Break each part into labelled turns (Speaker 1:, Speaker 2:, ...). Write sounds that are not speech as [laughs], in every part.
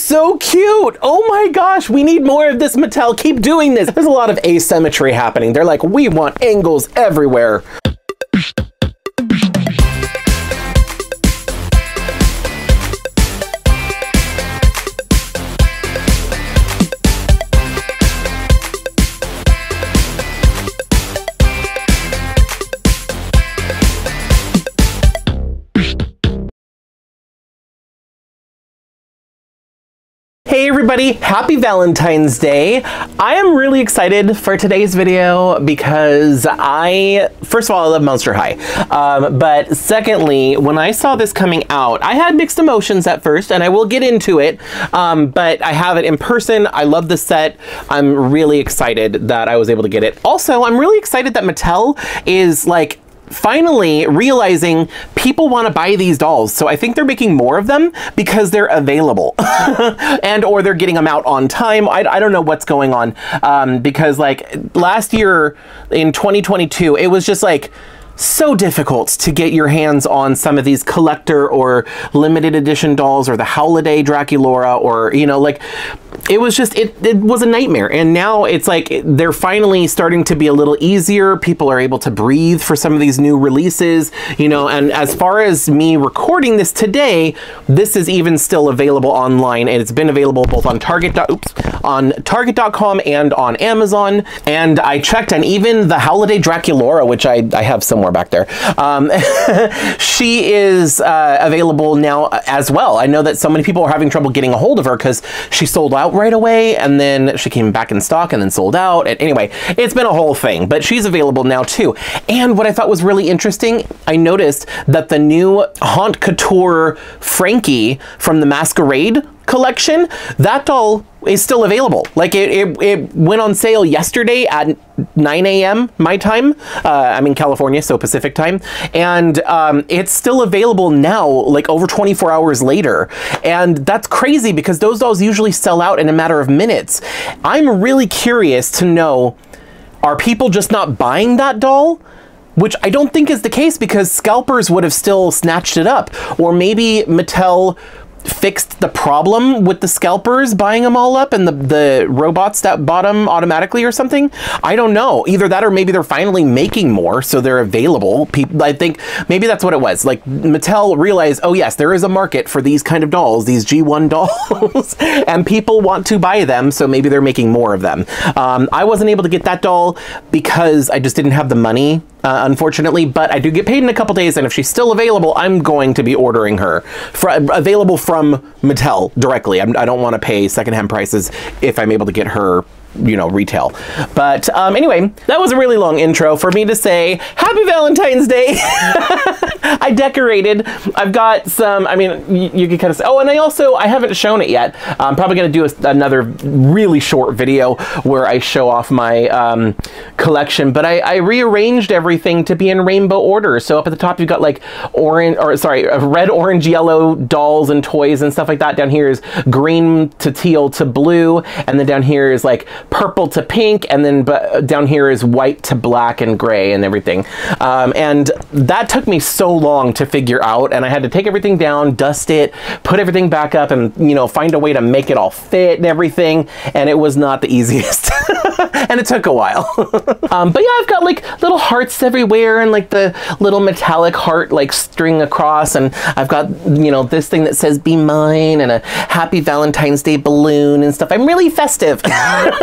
Speaker 1: so cute. Oh my gosh, we need more of this, Mattel. Keep doing this. There's a lot of asymmetry happening. They're like, we want angles everywhere. Everybody, happy Valentine's Day. I am really excited for today's video because I, first of all, I love Monster High. Um, but secondly, when I saw this coming out, I had mixed emotions at first and I will get into it. Um, but I have it in person. I love the set. I'm really excited that I was able to get it. Also, I'm really excited that Mattel is like finally realizing people want to buy these dolls. So I think they're making more of them because they're available [laughs] and or they're getting them out on time. I, I don't know what's going on um, because like last year in 2022, it was just like, so difficult to get your hands on some of these collector or limited edition dolls or the Holiday Draculaura or, you know, like it was just it, it was a nightmare. And now it's like they're finally starting to be a little easier. People are able to breathe for some of these new releases you know and as far as me recording this today this is even still available online and it's been available both on target oops, on target.com and on amazon. And i checked and even the holiday draculaura which i, I have somewhere back there um, [laughs] she is uh, available now as well. I know that so many people are having trouble getting a hold of her because she sold out right away and then she came back in stock and then sold out. And anyway, it's been a whole thing, but she's available now too. And what I thought was really interesting, I noticed that the new Haunt Couture Frankie from the Masquerade collection, that doll is still available. Like it, it, it went on sale yesterday at 9 a.m. my time. Uh, I'm in California, so Pacific time. And um, it's still available now, like over 24 hours later. And that's crazy because those dolls usually sell out in a matter of minutes. I'm really curious to know, are people just not buying that doll? which I don't think is the case because scalpers would have still snatched it up. Or maybe Mattel fixed the problem with the scalpers buying them all up and the, the robots that bought them automatically or something. I don't know. Either that or maybe they're finally making more so they're available. People, I think maybe that's what it was. Like Mattel realized, oh yes, there is a market for these kind of dolls, these G1 [laughs] dolls, and people want to buy them, so maybe they're making more of them. Um, I wasn't able to get that doll because I just didn't have the money uh, unfortunately, but I do get paid in a couple days, and if she's still available, I'm going to be ordering her. Available from Mattel directly. I'm, I do not want to pay secondhand prices if I'm able to get her you know, retail. But um, anyway, that was a really long intro for me to say Happy Valentine's Day. [laughs] I decorated. I've got some, I mean, you, you can kind of say, oh, and I also, I haven't shown it yet. I'm probably going to do a, another really short video where I show off my um, collection, but I, I, rearranged everything to be in rainbow order. So up at the top, you've got like orange, or sorry, red, orange, yellow dolls and toys and stuff like that. Down here is green to teal to blue. And then down here is like purple to pink, and then but down here is white to black and gray and everything. Um, and that took me so long to figure out, and I had to take everything down, dust it, put everything back up, and you know find a way to make it all fit and everything. And it was not the [laughs] easiest, [laughs] and it took a while. [laughs] um, but yeah, I've got like little hearts everywhere, and like the little metallic heart like string across, and I've got you know this thing that says "Be Mine" and a Happy Valentine's Day balloon and stuff. I'm really festive.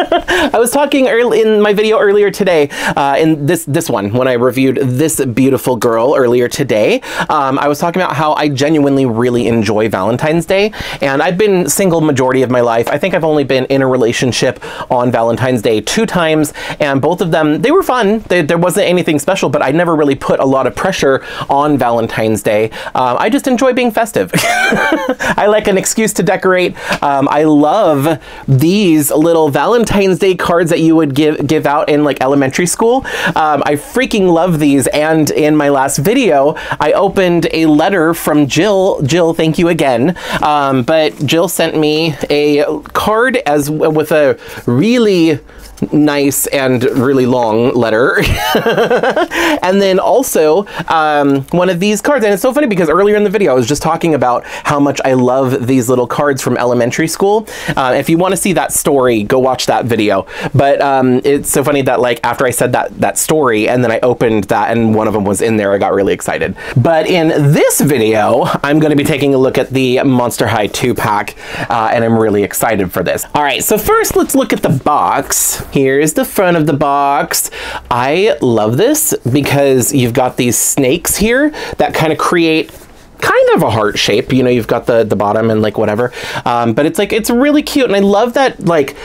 Speaker 1: [laughs] I was talking early in my video earlier today, uh, in this this one when I reviewed this beautiful girl earlier today. Um, I was talking about how I genuinely really enjoy Valentine's Day, and I've been single majority of my life. I think I've only been in a relationship on Valentine's Day two times, and both of them they were fun. They, there wasn't anything special, but I never really put a lot of pressure on Valentine's Day. Um, I just enjoy being festive. [laughs] I like an excuse to decorate. Um, I love these little Valentine's Valentine's Day cards that you would give give out in like elementary school. Um, I freaking love these. And in my last video, I opened a letter from Jill. Jill, thank you again. Um, but Jill sent me a card as with a really nice and really long letter. [laughs] and then also um, one of these cards. And it's so funny because earlier in the video, I was just talking about how much I love these little cards from elementary school. Uh, if you want to see that story, go watch that video. But um, it's so funny that like after I said that, that story and then I opened that and one of them was in there, I got really excited. But in this video, I'm going to be taking a look at the Monster High 2 pack uh, and I'm really excited for this. All right, so first let's look at the box. Here's the front of the box. I love this because you've got these snakes here that kind of create kind of a heart shape. You know, you've got the, the bottom and like whatever. Um, but it's like, it's really cute. And I love that like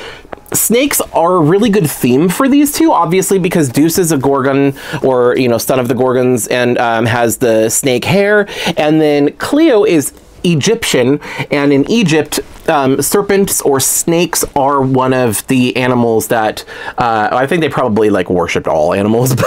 Speaker 1: snakes are a really good theme for these two, obviously, because Deuce is a Gorgon or, you know, son of the Gorgons and um, has the snake hair. And then Cleo is Egyptian, and in Egypt, um, serpents or snakes are one of the animals that uh, I think they probably like worshipped all animals, [laughs]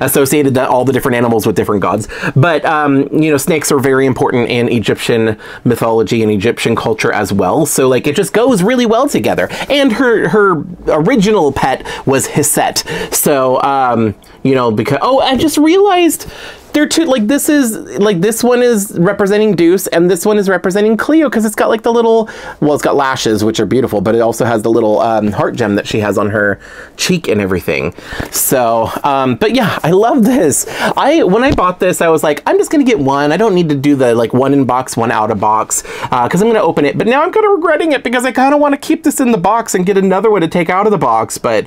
Speaker 1: associated that all the different animals with different gods. But um, you know, snakes are very important in Egyptian mythology and Egyptian culture as well. So like it just goes really well together. And her her original pet was Hissette. So um, you know, because oh, I just realized they're two like this is like this one is representing Deuce and this one is representing Cleo because it's got like the little well it's got lashes which are beautiful but it also has the little um, heart gem that she has on her cheek and everything. So um, but yeah I love this. I when I bought this I was like I'm just gonna get one. I don't need to do the like one in box one out of box because uh, I'm gonna open it. But now I'm kind of regretting it because I kind of want to keep this in the box and get another one to take out of the box but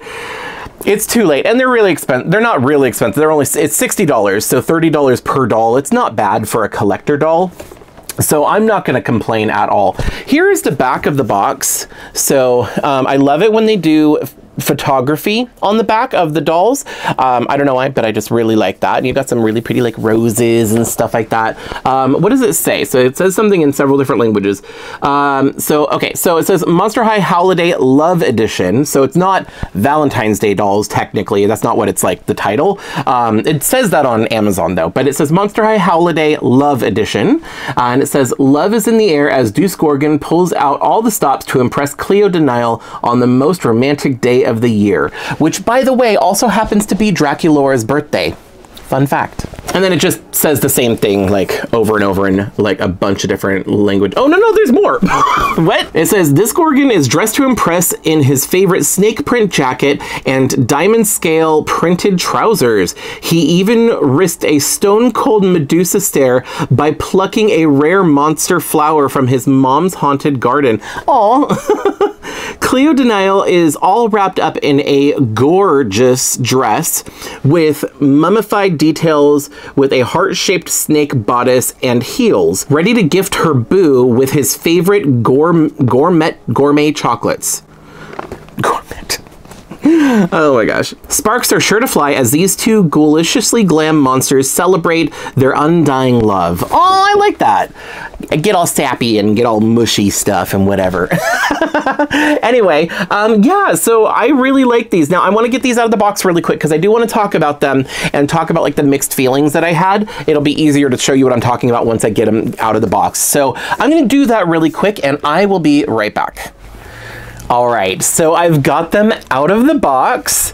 Speaker 1: it's too late, and they're really expensive. They're not really expensive. They're only it's sixty dollars, so thirty dollars per doll. It's not bad for a collector doll. So I'm not going to complain at all. Here is the back of the box. So um, I love it when they do photography on the back of the dolls. Um, I don't know why, but I just really like that. And you've got some really pretty like roses and stuff like that. Um, what does it say? So it says something in several different languages. Um, so, okay, so it says Monster High Howliday Love Edition. So it's not Valentine's Day dolls, technically. That's not what it's like, the title. Um, it says that on Amazon though, but it says Monster High Howliday Love Edition. Uh, and it says, Love is in the air as Deuce Gorgon pulls out all the stops to impress Cleo de Nile on the most romantic day of the year, which, by the way, also happens to be Draculaura's birthday. Fun fact. And then it just says the same thing like over and over in like a bunch of different language. Oh, no, no, there's more. [laughs] what? It says this Gorgon is dressed to impress in his favorite snake print jacket and diamond scale printed trousers. He even risked a stone cold Medusa stare by plucking a rare monster flower from his mom's haunted garden. Aw. [laughs] Cleo de Nile is all wrapped up in a gorgeous dress with mummified details with a heart-shaped snake bodice and heels, ready to gift her boo with his favorite gourmet gourmet, gourmet chocolates. Gourmet. Oh my gosh. Sparks are sure to fly as these two ghoulishly glam monsters celebrate their undying love. Oh, I like that. Get all sappy and get all mushy stuff and whatever. [laughs] anyway, um, yeah, so I really like these. Now, I want to get these out of the box really quick because I do want to talk about them and talk about like the mixed feelings that I had. It'll be easier to show you what I'm talking about once I get them out of the box. So I'm going to do that really quick and I will be right back. All right, so I've got them out of the box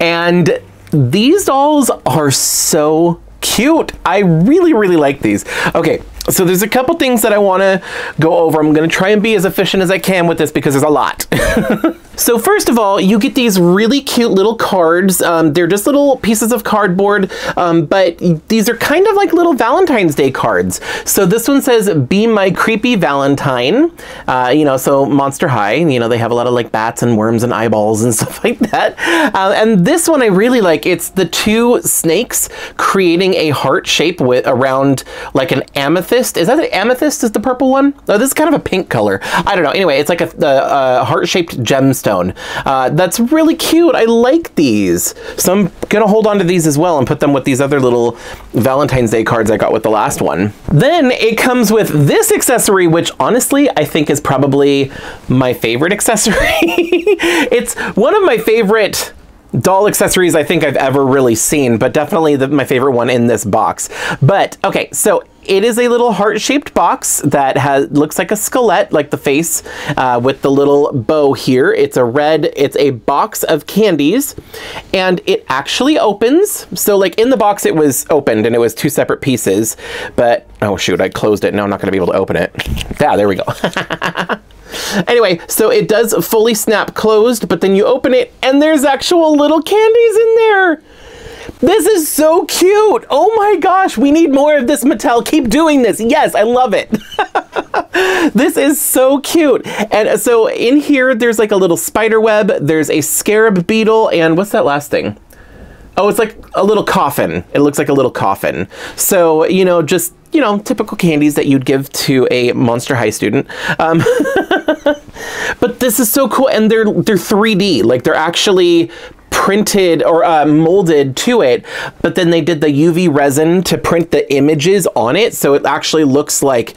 Speaker 1: and these dolls are so cute. I really, really like these. Okay, so there's a couple things that I want to go over. I'm going to try and be as efficient as I can with this because there's a lot. [laughs] so first of all, you get these really cute little cards. Um, they're just little pieces of cardboard, um, but these are kind of like little Valentine's Day cards. So this one says, be my creepy Valentine. Uh, you know, so Monster High, you know, they have a lot of like bats and worms and eyeballs and [laughs] stuff like that. Uh, and this one I really like. It's the two snakes creating a heart shape with around like an amethyst amethyst. Is that the amethyst is the purple one? Oh, this is kind of a pink color. I don't know. Anyway, it's like a, a, a heart-shaped gemstone. Uh, that's really cute. I like these. So I'm gonna hold on to these as well and put them with these other little Valentine's Day cards I got with the last one. Then it comes with this accessory, which honestly I think is probably my favorite [laughs] accessory. it's one of my favorite doll accessories I think I've ever really seen, but definitely the, my favorite one in this box. But okay, so it is a little heart-shaped box that has looks like a skelet, like the face, uh, with the little bow here. It's a red, it's a box of candies, and it actually opens. So like in the box it was opened and it was two separate pieces, but oh shoot, I closed it. Now I'm not gonna be able to open it. [laughs] Yeah, there we go. [laughs] Anyway, so it does fully snap closed, but then you open it and there's actual little candies in there. This is so cute. Oh my gosh, we need more of this, Mattel. Keep doing this. Yes, I love it. [laughs] this is so cute. And so in here, there's like a little spider web. There's a scarab beetle. And what's that last thing? Oh, it's like a little coffin. It looks like a little coffin. So, you know, just, you know, typical candies that you'd give to a Monster High student. Um, [laughs] but this is so cool. And they're, they're 3D. Like, they're actually printed or uh, molded to it, but then they did the UV resin to print the images on it. So it actually looks like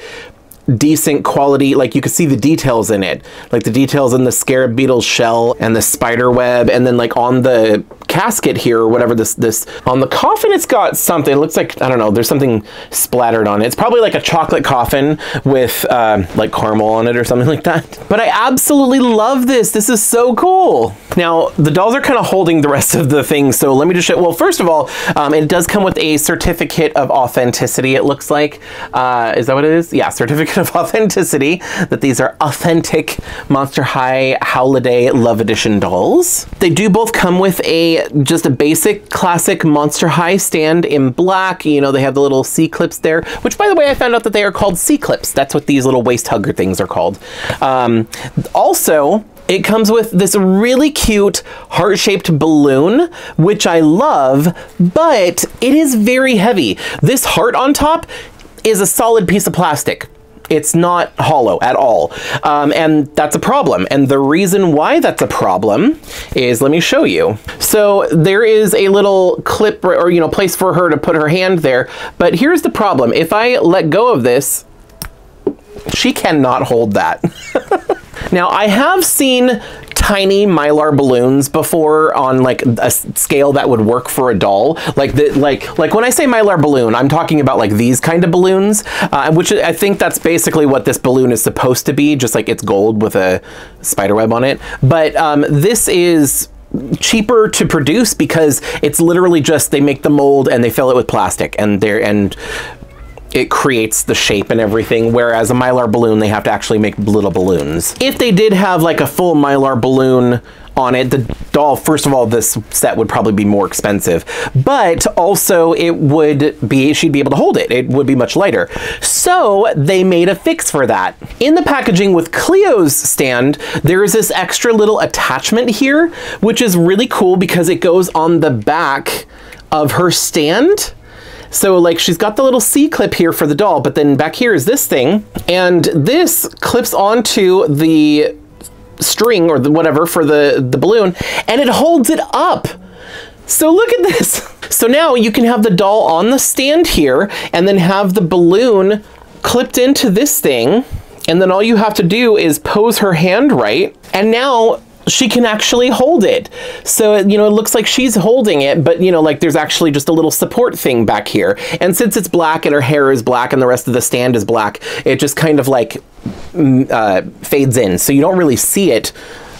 Speaker 1: decent quality like you can see the details in it. Like the details in the scarab beetle shell and the spider web and then like on the casket here or whatever this this on the coffin it's got something. It looks like i don't know there's something splattered on it. It's probably like a chocolate coffin with uh, like caramel on it or something [laughs] like that. But i absolutely love this. This is so cool. Now the dolls are kind of holding the rest of the things so let me just show well first of all um, it does come with a certificate of authenticity it looks like. Uh, is that what it is? Yeah certificate of [laughs] authenticity that these are authentic Monster High Howliday Love Edition dolls. They do both come with a just a basic classic Monster High stand in black. You know, they have the little C-clips there, which by the way, I found out that they are called C-clips. That's what these little waist hugger things are called. Um, also, it comes with this really cute heart-shaped balloon, which I love, but it is very heavy. This heart on top is a solid piece of plastic. It's not hollow at all. Um, and that's a problem. And the reason why that's a problem is, let me show you. So there is a little clip or, you know, place for her to put her hand there. But here's the problem. If I let go of this, she cannot hold that. [laughs] now I have seen tiny mylar balloons before on like a scale that would work for a doll. Like the like like when I say mylar balloon, I'm talking about like these kind of balloons, uh, which I think that's basically what this balloon is supposed to be, just like it's gold with a spider web on it. But um, this is cheaper to produce because it's literally just they make the mold and they fill it with plastic and they're and it creates the shape and everything, whereas a Mylar balloon, they have to actually make little balloons. If they did have like a full Mylar balloon on it, the doll, first of all, this set would probably be more expensive, but also it would be, she'd be able to hold it. It would be much lighter. So they made a fix for that. In the packaging with Cleo's stand, there is this extra little attachment here, which is really cool because it goes on the back of her stand so like she's got the little C clip here for the doll, but then back here is this thing. And this clips onto the string or the whatever for the, the balloon and it holds it up. So look at this. [laughs] So now you can have the doll on the stand here and then have the balloon clipped into this thing. And then all you have to do is pose her hand right. And now she can actually hold it. So, you know, it looks like she's holding it, but, you know, like there's actually just a little support thing back here. And since it's black and her hair is black and the rest of the stand is black, it just kind of like uh, fades in. So you don't really see it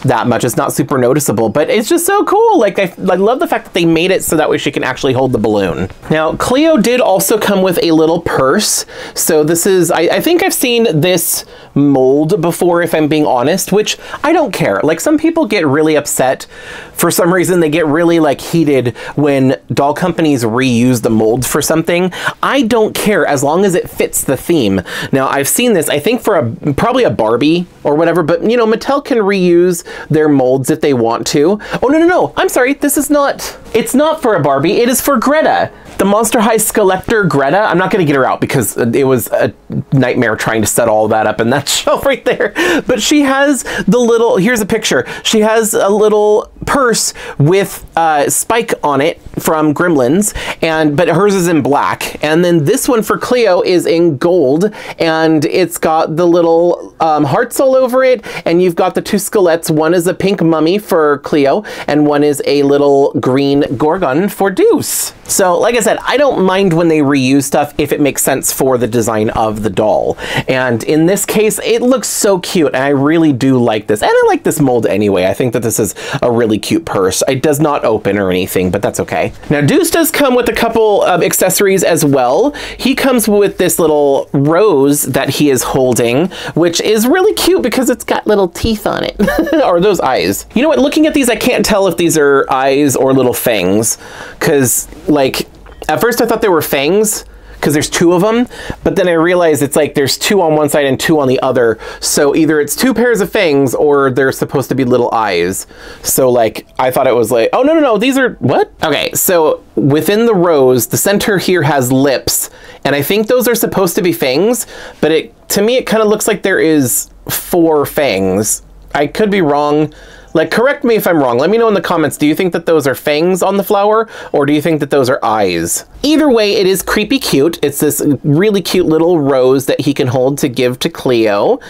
Speaker 1: that much. It's not super noticeable, but it's just so cool. Like, I, I love the fact that they made it so that way she can actually hold the balloon. Now, Cleo did also come with a little purse. So this is, I, I think I've seen this mold before, if I'm being honest, which I don't care. Like, some people get really upset. For some reason, they get really, like, heated when doll companies reuse the mold for something. I don't care as long as it fits the theme. Now, I've seen this, I think, for a probably a Barbie or whatever, but, you know, Mattel can reuse their molds if they want to. Oh, no, no, no. I'm sorry. This is not, it's not for a Barbie. It is for Greta the Monster High Skullector Greta, I'm not going to get her out because it was a nightmare trying to set all that up in that [laughs] shelf right there. But she has the little, here's a picture. She has a little purse with uh, Spike on it from Gremlins, and but hers is in black. And then this one for Cleo is in gold, and it's got the little um, hearts all over it. And you've got the two skullettes. One is a pink mummy for Cleo, and one is a little green Gorgon for Deuce. So, like I said, I don't mind when they reuse stuff if it makes sense for the design of the doll. And in this case, it looks so cute, and I really do like this. And I like this mold anyway. I think that this is a really cute purse. It does not open or anything, but that's okay. Now, Deuce does come with a couple of accessories as well. He comes with this little rose that he is holding, which is really cute because it's got little teeth on it. [laughs] or those eyes. You know what? Looking at these, I can't tell if these are eyes or little fangs because like, at first I thought they were fangs because there's two of them, but then I realized it's like there's two on one side and two on the other. So either it's two pairs of fangs or they're supposed to be little eyes. So like, I thought it was like, oh, no, no, no, these are, what? Okay, so within the rose, the center here has lips, and I think those are supposed to be fangs, but it to me, it kind of looks like there is four fangs. I could be wrong. Like, correct me if I'm wrong. Let me know in the comments. Do you think that those are fangs on the flower, or do you think that those are eyes? Either way, it is creepy cute. It's this really cute little rose that he can hold to give to Cleo.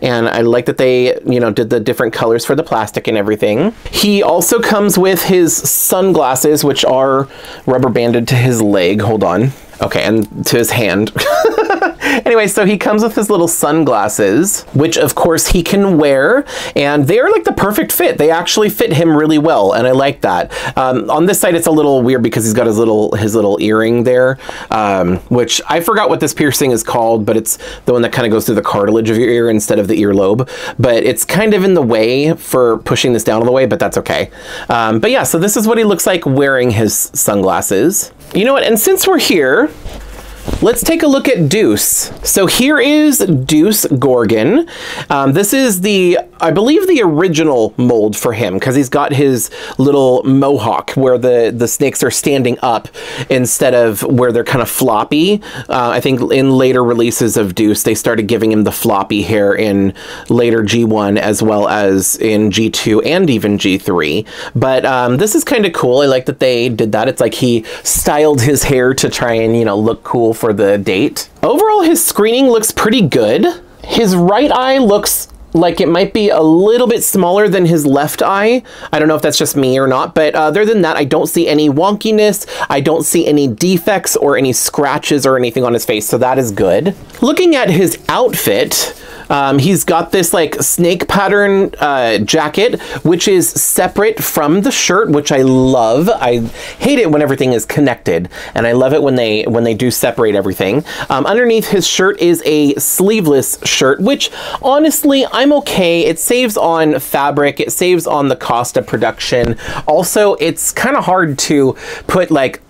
Speaker 1: And I like that they, you know, did the different colors for the plastic and everything. He also comes with his sunglasses, which are rubber banded to his leg. Hold on. Okay, and to his hand. [laughs] anyway, so he comes with his little sunglasses, which of course he can wear, and they are like the perfect fit. They actually fit him really well, and I like that. Um, on this side, it's a little weird because he's got his little his little earring there, um, which I forgot what this piercing is called, but it's the one that kind of goes through the cartilage of your ear instead of the earlobe. But it's kind of in the way for pushing this down all the way, but that's okay. Um, but yeah, so this is what he looks like wearing his sunglasses. You know what? And since we're here, Let's take a look at Deuce. So here is Deuce Gorgon. Um, this is the, I believe the original mold for him because he's got his little mohawk where the, the snakes are standing up instead of where they're kind of floppy. Uh, I think in later releases of Deuce, they started giving him the floppy hair in later G1 as well as in G2 and even G3. But um, this is kind of cool. I like that they did that. It's like he styled his hair to try and, you know, look cool for the date. Overall, his screening looks pretty good. His right eye looks like it might be a little bit smaller than his left eye. I don't know if that's just me or not, but uh, other than that, I don't see any wonkiness. I don't see any defects or any scratches or anything on his face, so that is good. Looking at his outfit, um, he's got this like snake pattern uh, jacket, which is separate from the shirt, which I love. I hate it when everything is connected, and I love it when they when they do separate everything. Um, underneath his shirt is a sleeveless shirt, which honestly I'm okay. It saves on fabric. It saves on the cost of production. Also, it's kind of hard to put like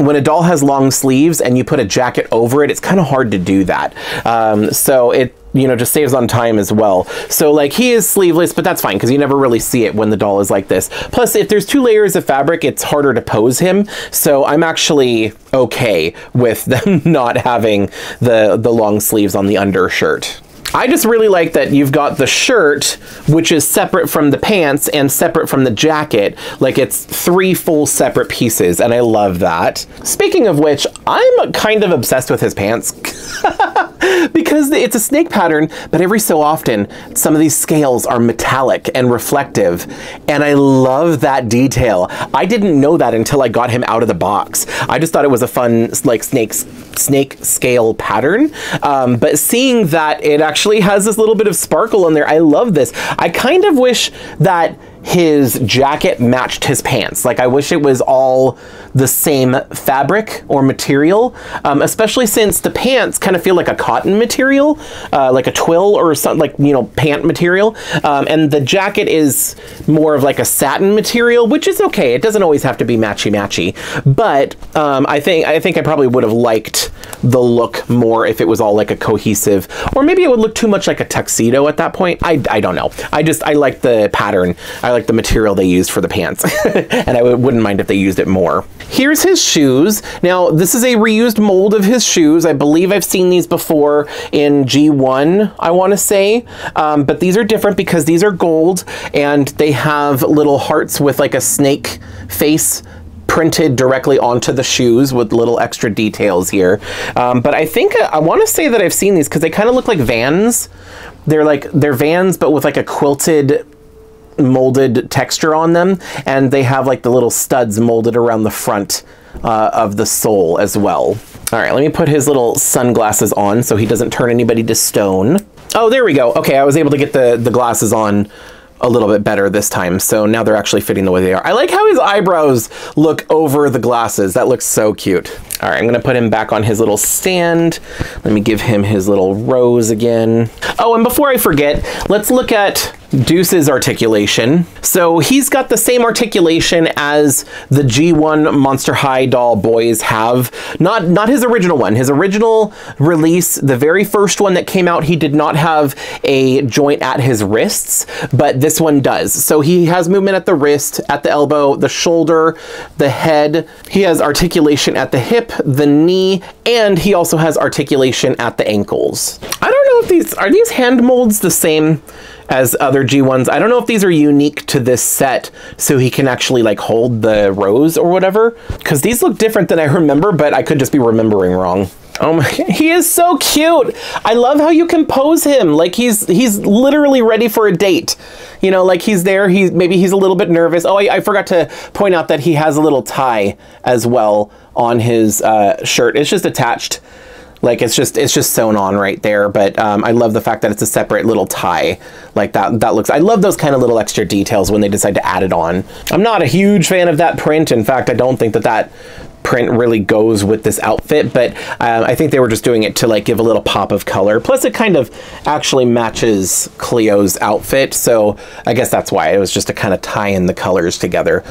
Speaker 1: when a doll has long sleeves and you put a jacket over it, it's kind of hard to do that. Um, so it you know, just saves on time as well. So like he is sleeveless, but that's fine because you never really see it when the doll is like this. Plus, if there's two layers of fabric, it's harder to pose him. So I'm actually okay with [laughs] them not having the, the long sleeves on the undershirt. I just really like that you've got the shirt, which is separate from the pants and separate from the jacket. Like it's three full separate pieces, and I love that. Speaking of which, I'm kind of obsessed with his pants. [laughs] because it's a snake pattern, but every so often, some of these scales are metallic and reflective, and I love that detail. I didn't know that until I got him out of the box. I just thought it was a fun, like, snake, snake scale pattern, um, but seeing that it actually has this little bit of sparkle in there, I love this. I kind of wish that his jacket matched his pants. Like I wish it was all the same fabric or material, um, especially since the pants kind of feel like a cotton material, uh, like a twill or something like, you know, pant material. Um, and the jacket is more of like a satin material, which is okay. It doesn't always have to be matchy matchy, but um, I think I think I probably would have liked the look more if it was all like a cohesive, or maybe it would look too much like a tuxedo at that point. I, I don't know. I just, I like the pattern. I like the material they used for the pants. [laughs] and I wouldn't mind if they used it more. Here's his shoes. Now, this is a reused mold of his shoes. I believe I've seen these before in G1, I want to say. Um, but these are different because these are gold and they have little hearts with like a snake face printed directly onto the shoes with little extra details here. Um, but I think uh, I want to say that I've seen these because they kind of look like Vans. They're like they're Vans, but with like a quilted molded texture on them and they have like the little studs molded around the front uh, of the sole as well. All right, let me put his little sunglasses on so he doesn't turn anybody to stone. Oh, there we go. Okay, I was able to get the, the glasses on a little bit better this time. So now they're actually fitting the way they are. I like how his eyebrows look over the glasses. That looks so cute. All right, I'm gonna put him back on his little stand. Let me give him his little rose again. Oh, and before I forget, let's look at Deuce's articulation. So he's got the same articulation as the G1 Monster High doll boys have. Not, not his original one. His original release, the very first one that came out, he did not have a joint at his wrists, but this one does. So he has movement at the wrist, at the elbow, the shoulder, the head. He has articulation at the hip, the knee, and he also has articulation at the ankles. I don't know if these, are these hand molds the same as other G1s. I don't know if these are unique to this set, so he can actually like hold the rose or whatever, because these look different than I remember, but I could just be remembering wrong. Oh my, [laughs] he is so cute. I love how you compose him. Like he's, he's literally ready for a date. You know, like he's there, he's, maybe he's a little bit nervous. Oh, I, I forgot to point out that he has a little tie as well on his uh, shirt. It's just attached like it's just it's just sewn on right there. But um, I love the fact that it's a separate little tie. Like that that looks. I love those kind of little extra details when they decide to add it on. I'm not a huge fan of that print. In fact, I don't think that that print really goes with this outfit, but uh, I think they were just doing it to like give a little pop of color. Plus it kind of actually matches Cleo's outfit. So I guess that's why it was just to kind of tie in the colors together.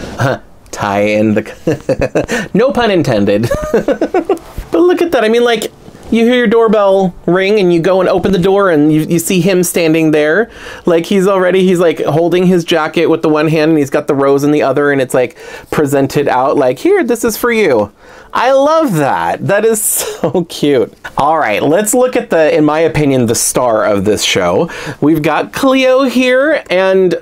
Speaker 1: Tie in the, [laughs] no pun intended. [laughs] but look at that. I mean, like you hear your doorbell ring and you go and open the door and you, you see him standing there. Like he's already he's like holding his jacket with the one hand and he's got the rose in the other and it's like presented out like here this is for you. I love that. That is [laughs] so cute. All right let's look at the in my opinion the star of this show. We've got cleo here and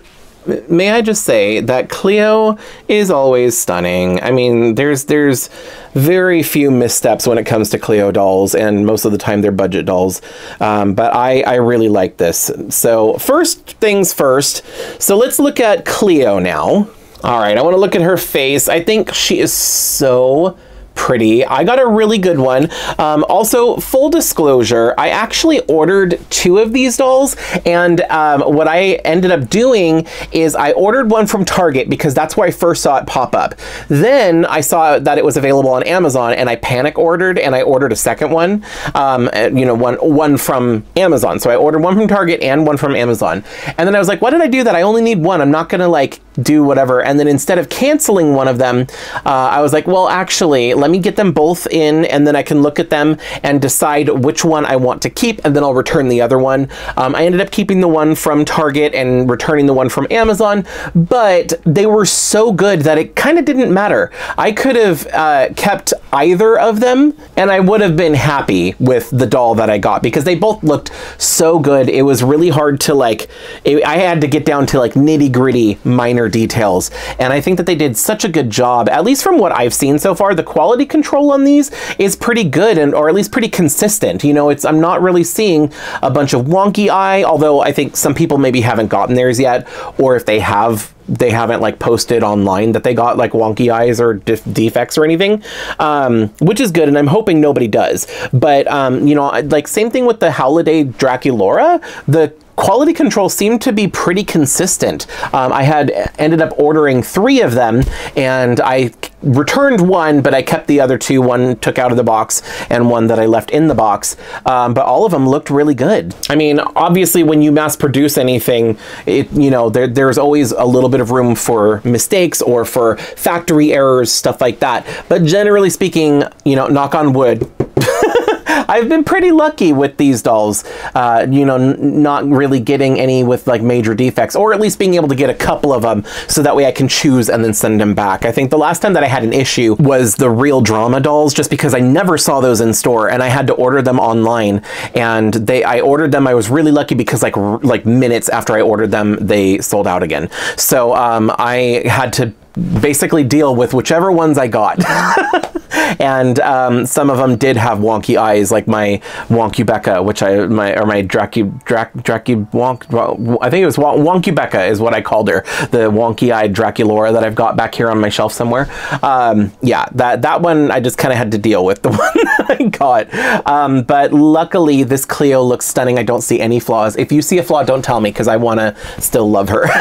Speaker 1: may I just say that Cleo is always stunning. I mean, there's there's very few missteps when it comes to Cleo dolls, and most of the time they're budget dolls. Um, but I I really like this. So first things first. So let's look at Cleo now. All right, I want to look at her face. I think she is so pretty. I got a really good one. Um, also, full disclosure, I actually ordered two of these dolls, and um, what I ended up doing is I ordered one from Target because that's where I first saw it pop up. Then I saw that it was available on Amazon, and I panic ordered, and I ordered a second one. Um, you know, one one from Amazon. So I ordered one from Target and one from Amazon, and then I was like, "Why did I do that? I only need one. I'm not gonna like do whatever." And then instead of canceling one of them, uh, I was like, "Well, actually, let me get them both in and then I can look at them and decide which one I want to keep and then I'll return the other one. Um, I ended up keeping the one from Target and returning the one from Amazon, but they were so good that it kind of didn't matter. I could have uh, kept either of them and I would have been happy with the doll that I got because they both looked so good. It was really hard to like, it, I had to get down to like nitty gritty minor details. And I think that they did such a good job, at least from what I've seen so far. The quality control on these is pretty good and or at least pretty consistent. You know, it's I'm not really seeing a bunch of wonky eye, although I think some people maybe haven't gotten theirs yet, or if they have they haven't like posted online that they got like wonky eyes or def defects or anything, um, which is good, and I'm hoping nobody does. But um, you know, like same thing with the Holiday Draculaura, the quality control seemed to be pretty consistent. Um, I had ended up ordering three of them, and I returned one, but I kept the other two. One took out of the box, and one that I left in the box. Um, but all of them looked really good. I mean, obviously, when you mass produce anything, it you know there there's always a little bit of room for mistakes or for factory errors, stuff like that. But generally speaking, you know, knock on wood. [laughs] I've been pretty lucky with these dolls, uh, you know, not really getting any with like major defects, or at least being able to get a couple of them so that way I can choose and then send them back. I think the last time that I had an issue was the Reel Drama dolls, just because I never saw those in store and I had to order them online. And they, I ordered them. I was really lucky because like like minutes after I ordered them, they sold out again. So um, I had to basically deal with whichever ones I got. [laughs] and um, some of them did have wonky eyes, like my Wonky Becca, which I my or my Dracu Drac Dracu Wonk. Well, I think it was Wonky Becca is what I called her, the wonky-eyed Draculaura that I've got back here on my shelf somewhere. Um, yeah, that that one I just kind of had to deal with the [laughs] one that I got. Um, but luckily, this Cleo looks stunning. I don't see any flaws. If you see a flaw, don't tell me because I want to still love her. [laughs]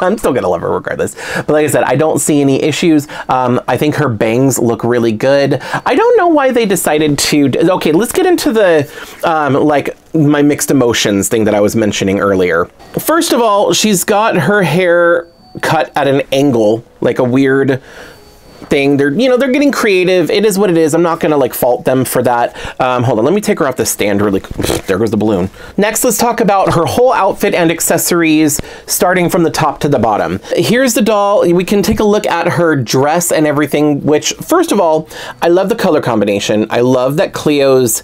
Speaker 1: I'm still gonna love her regardless. But like I said, I don't see any issues. Um, I think her bangs look really good. I don't know why they decided to. Okay, let's get into the um, like my mixed emotions thing that I was mentioning earlier. First of all, she's got her hair cut at an angle, like a weird thing. They're, you know, they're getting creative. It is what it is. I'm not going to like fault them for that. Um, hold on. Let me take her off the stand really [laughs] There goes the balloon. Next, let's talk about her whole outfit and accessories starting from the top to the bottom. Here's the doll. We can take a look at her dress and everything, which first of all, I love the color combination. I love that Cleo's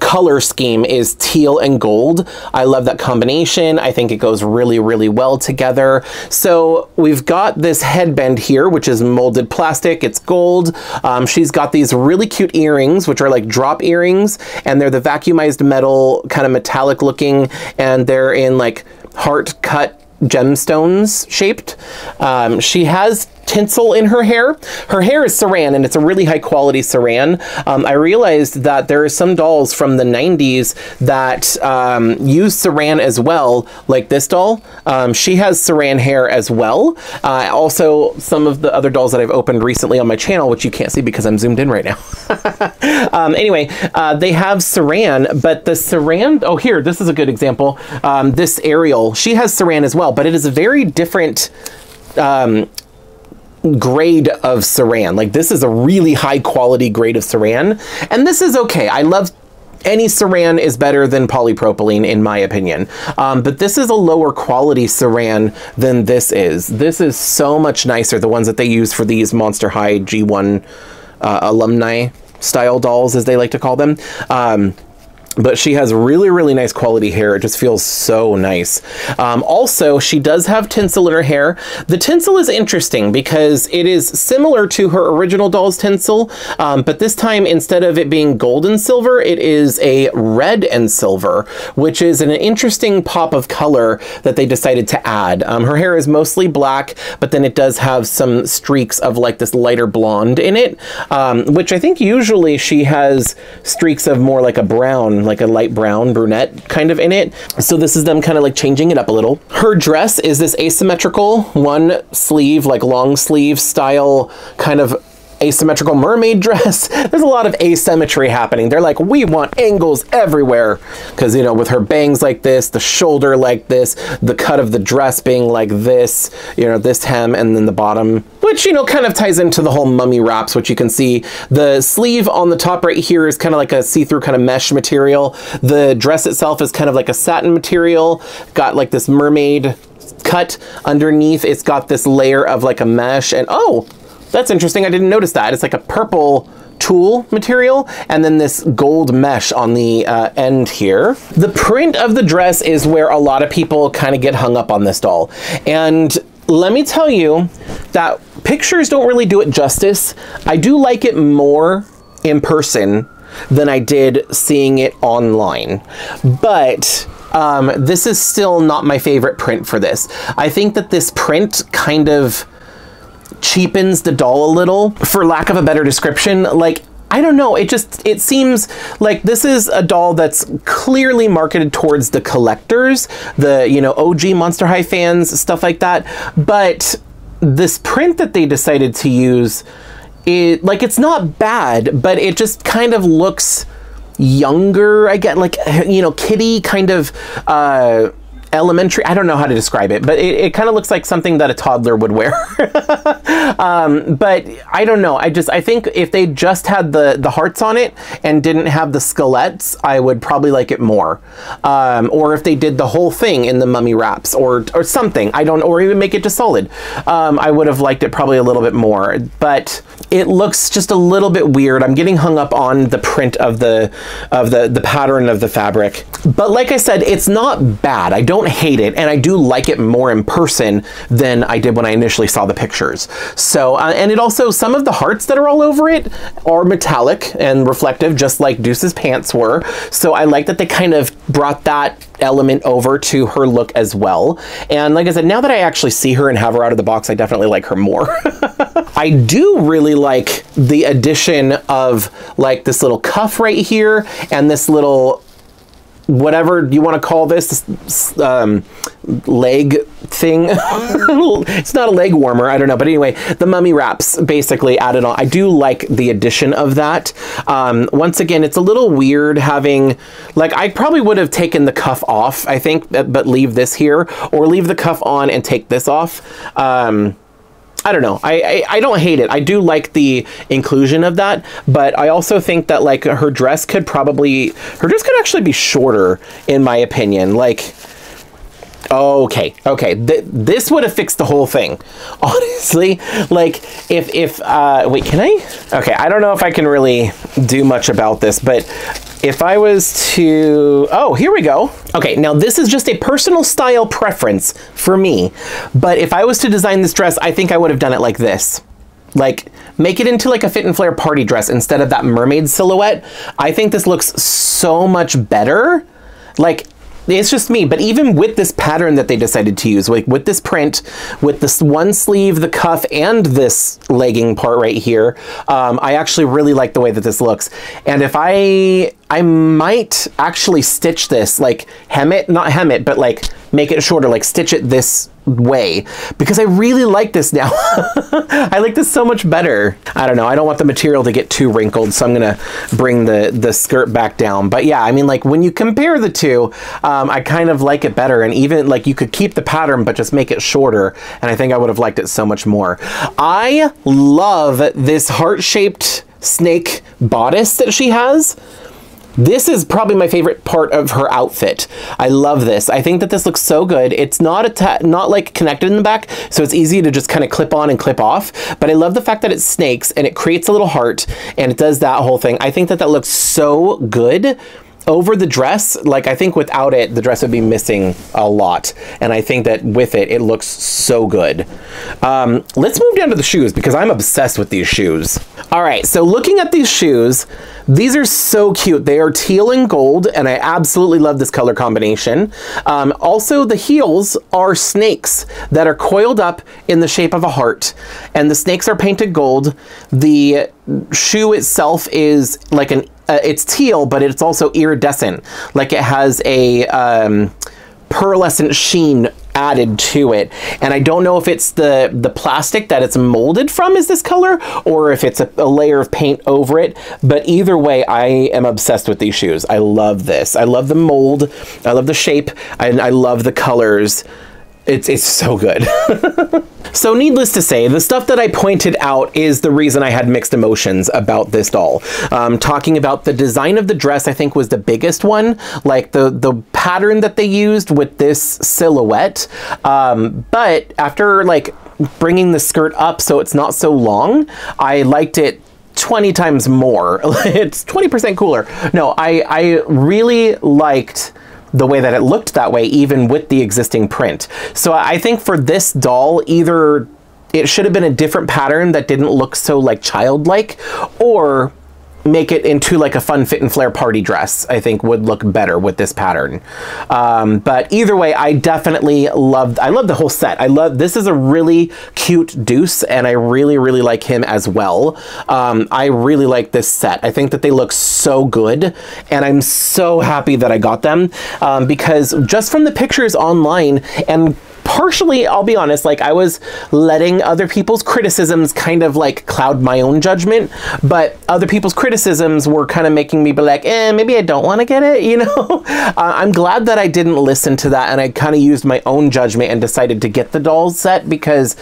Speaker 1: color scheme is teal and gold. I love that combination. I think it goes really, really well together. So we've got this headband here, which is molded plastic. It's gold. Um, she's got these really cute earrings, which are like drop earrings, and they're the vacuumized metal, kind of metallic looking, and they're in like heart cut gemstones shaped. Um, she has tinsel in her hair. Her hair is saran and it's a really high quality saran. Um, I realized that there are some dolls from the 90s that um, use saran as well, like this doll. Um, she has saran hair as well. Uh, also, some of the other dolls that I've opened recently on my channel, which you can't see because I'm zoomed in right now. [laughs] Um, anyway, uh, they have saran, but the saran, oh here, this is a good example. Um, this Ariel, she has saran as well, but it is a very different um, grade of saran. Like this is a really high quality grade of saran. And this is okay. I love any saran is better than polypropylene in my opinion. Um, but this is a lower quality saran than this is. This is so much nicer, the ones that they use for these Monster High G1 uh, alumni style dolls, as they like to call them. Um, but she has really, really nice quality hair. It just feels so nice. Um, also, she does have tinsel in her hair. The tinsel is interesting because it is similar to her original doll's tinsel, um, but this time, instead of it being gold and silver, it is a red and silver, which is an interesting pop of color that they decided to add. Um, her hair is mostly black, but then it does have some streaks of like this lighter blonde in it, um, which I think usually she has streaks of more like a brown like a light brown brunette kind of in it. So this is them kind of like changing it up a little. Her dress is this asymmetrical one sleeve, like long sleeve style kind of asymmetrical mermaid dress. [laughs] There's a lot of asymmetry happening. They're like, we want angles everywhere. Because, you know, with her bangs like this, the shoulder like this, the cut of the dress being like this, you know, this hem and then the bottom, which, you know, kind of ties into the whole mummy wraps, which you can see. The sleeve on the top right here is kind of like a see-through kind of mesh material. The dress itself is kind of like a satin material. Got like this mermaid cut underneath. It's got this layer of like a mesh and oh, that's interesting. I didn't notice that. It's like a purple tulle material and then this gold mesh on the uh, end here. The print of the dress is where a lot of people kind of get hung up on this doll. And let me tell you that pictures don't really do it justice. I do like it more in person than I did seeing it online. But um, this is still not my favorite print for this. I think that this print kind of cheapens the doll a little, for lack of a better description. Like, I don't know. It just it seems like this is a doll that's clearly marketed towards the collectors, the you know OG Monster High fans, stuff like that. But this print that they decided to use, it like it's not bad, but it just kind of looks younger. I get like you know kitty kind of. Uh, elementary. I don't know how to describe it, but it, it kind of looks like something that a toddler would wear. [laughs] um, but I don't know. I just I think if they just had the the hearts on it and didn't have the skullettes, I would probably like it more. Um, or if they did the whole thing in the mummy wraps or or something. I don't or even make it just solid. Um, I would have liked it probably a little bit more. But it looks just a little bit weird. I'm getting hung up on the print of the of the the pattern of the fabric. But like I said, it's not bad. I don't hate it, and I do like it more in person than I did when I initially saw the pictures. So, uh, and it also, some of the hearts that are all over it are metallic and reflective, just like Deuce's pants were. So I like that they kind of brought that element over to her look as well. And like I said, now that I actually see her and have her out of the box, I definitely like her more. [laughs] I do really like the addition of like this little cuff right here and this little whatever you want to call this um, leg thing. [laughs] it's not a leg warmer, I don't know. But anyway, the mummy wraps basically added on. I do like the addition of that. Um, once again, it's a little weird having, like, I probably would have taken the cuff off, I think, but leave this here, or leave the cuff on and take this off. Um, I don't know. I, I, I don't hate it. I do like the inclusion of that, but I also think that like her dress could probably her dress could actually be shorter in my opinion. Like Okay, okay. Th this would have fixed the whole thing. [laughs] Honestly, like if if uh wait, can I? Okay, I don't know if I can really do much about this, but if I was to, oh, here we go. Okay, now this is just a personal style preference for me, but if I was to design this dress, I think I would have done it like this. Like, make it into like a fit and flare party dress instead of that mermaid silhouette. I think this looks so much better. Like, it's just me, but even with this pattern that they decided to use, like with this print, with this one sleeve, the cuff, and this legging part right here, um, I actually really like the way that this looks. And if I, I might actually stitch this, like hem it, not hem it, but like make it shorter, like stitch it this way because I really like this now. [laughs] I like this so much better. I don't know. I don't want the material to get too wrinkled, so I'm gonna bring the the skirt back down. But yeah, I mean, like when you compare the two, um, I kind of like it better. And even like you could keep the pattern, but just make it shorter. And I think I would have liked it so much more. I love this heart shaped snake bodice that she has. This is probably my favorite part of her outfit. I love this. I think that this looks so good. It's not a not like connected in the back, so it's easy to just kind of clip on and clip off. But I love the fact that it snakes and it creates a little heart and it does that whole thing. I think that that looks so good over the dress, like I think without it, the dress would be missing a lot. And I think that with it, it looks so good. Um, let's move down to the shoes because I'm obsessed with these shoes. All right, so looking at these shoes, these are so cute. They are teal and gold, and I absolutely love this color combination. Um, also, the heels are snakes that are coiled up in the shape of a heart, and the snakes are painted gold. The shoe itself is like an uh, it's teal, but it's also iridescent. Like it has a um, pearlescent sheen added to it. And I don't know if it's the, the plastic that it's molded from is this color, or if it's a, a, layer of paint over it. But either way, I am obsessed with these shoes. I love this. I love the mold. I love the shape. and I love the colors. It's, it's so good. [laughs] so needless to say, the stuff that I pointed out is the reason I had mixed emotions about this doll. Um, talking about the design of the dress, I think was the biggest one. Like the, the pattern that they used with this silhouette. Um, but after like bringing the skirt up so it's not so long, I liked it 20 times more. [laughs] it's 20% cooler. No, I, I really liked the way that it looked that way, even with the existing print. So I think for this doll, either it should have been a different pattern that didn't look so like childlike, or make it into like a fun fit and flare party dress, I think would look better with this pattern. Um, but either way, I definitely loved, I love the whole set. I love, this is a really cute Deuce and I really, really like him as well. Um, I really like this set. I think that they look so good and I'm so happy that I got them um, because just from the pictures online and partially, I'll be honest, like I was letting other people's criticisms kind of like cloud my own judgment, but other people's criticisms were kind of making me be like, eh, maybe I don't want to get it, [laughs] you know? uh, I'm glad that I didn't listen to that and I kind of used my own judgment and decided to get the dolls set because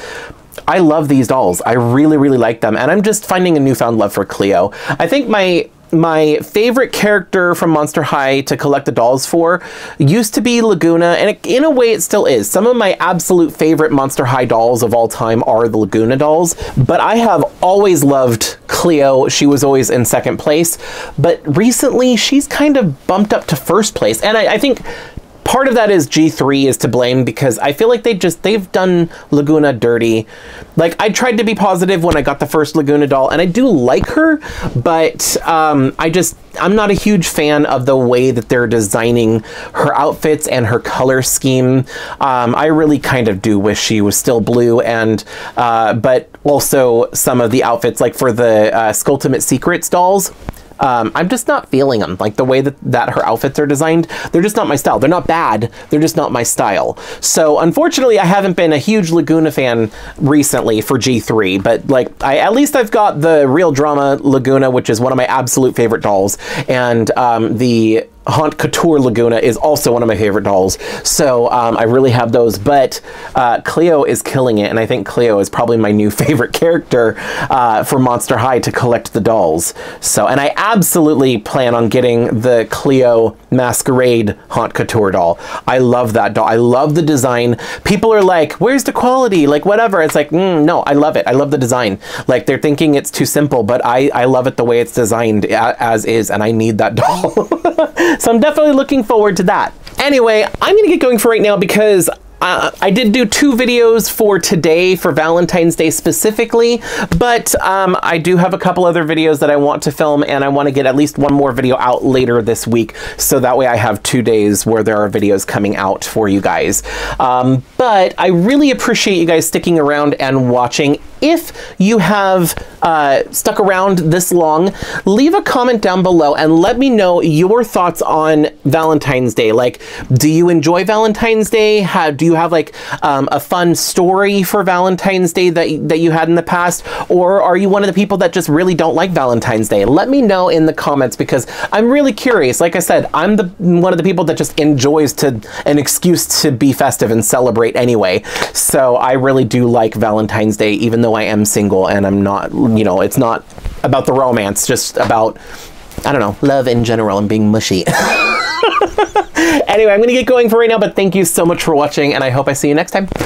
Speaker 1: I love these dolls. I really, really like them. And I'm just finding a newfound love for Cleo. I think my my favorite character from Monster High to collect the dolls for used to be Laguna, and it, in a way it still is. Some of my absolute favorite Monster High dolls of all time are the Laguna dolls, but I have always loved Cleo. She was always in second place, but recently she's kind of bumped up to first place, and I, I think part of that is G3 is to blame because I feel like they just they've done Laguna dirty. Like I tried to be positive when I got the first Laguna doll and I do like her, but um, I just I'm not a huge fan of the way that they're designing her outfits and her color scheme. Um, I really kind of do wish she was still blue and uh, but also some of the outfits like for the uh, Skulltimate Secrets dolls um, I'm just not feeling them. Like the way that, that her outfits are designed, they're just not my style. They're not bad, they're just not my style. So unfortunately, I haven't been a huge Laguna fan recently for G3, but like I, at least I've got the Reel Drama Laguna, which is one of my absolute favorite dolls, and um, the Haute Couture Laguna is also one of my favorite dolls. So um, I really have those. But uh, Cleo is killing it. And I think Cleo is probably my new [laughs] favorite character uh, for Monster High to collect the dolls. So, and I absolutely plan on getting the Cleo Masquerade Haunt Couture doll. I love that doll. I love the design. People are like, where's the quality? Like, whatever. It's like, mm, no, I love it. I love the design. Like, they're thinking it's too simple, but I, I love it the way it's designed as is. And I need that [laughs] doll. So I'm definitely looking forward to that. Anyway, I'm going to get going for right now because uh, I did do two videos for today for Valentine's Day specifically, but um, I do have a couple other videos that I want to film and I want to get at least one more video out later this week so that way I have two days where there are videos coming out for you guys. Um, but I really appreciate you guys sticking around and watching. If you have uh, stuck around this long, leave a comment down below and let me know your thoughts on Valentine's Day. Like, do you enjoy Valentine's Day? How do you have like um, a fun story for Valentine's Day that, that you had in the past? Or are you one of the people that just really don't like Valentine's Day? Let me know in the comments because I'm really curious. Like I said, I'm the one of the people that just enjoys to an excuse to be festive and celebrate anyway. So I really do like Valentine's Day, even though I am single and I'm not, you know, it's not about the romance, just about I don't know, love in general and being mushy. [laughs] anyway, I'm gonna get going for right now, but thank you so much for watching, and I hope I see you next time. [laughs]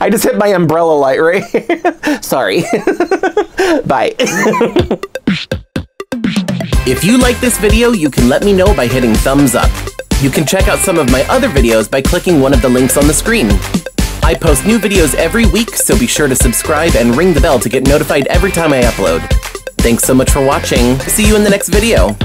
Speaker 1: I just hit my umbrella light right [laughs] Sorry. Bye. if you like this video, you can let me know by hitting thumbs up. You can check out some of my other videos by clicking one of the links on the screen. I post new videos every week, so be sure to subscribe and ring the bell to get notified every time I upload. Thanks so much for watching. See you in the next video.